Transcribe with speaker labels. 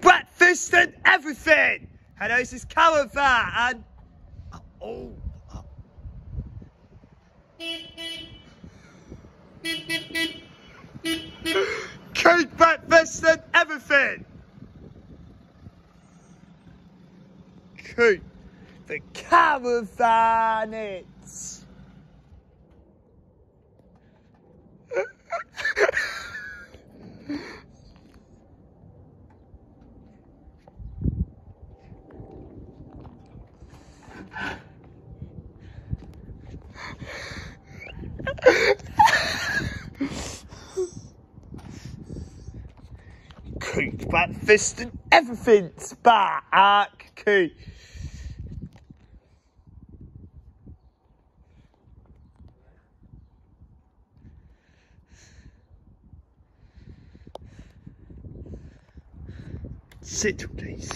Speaker 1: breakfast and everything. Hello, this is Caravan and oh. Cake breakfast and everything. Cake the caravan it's. Coot breakfast and everything's back. Coot. Sit, please.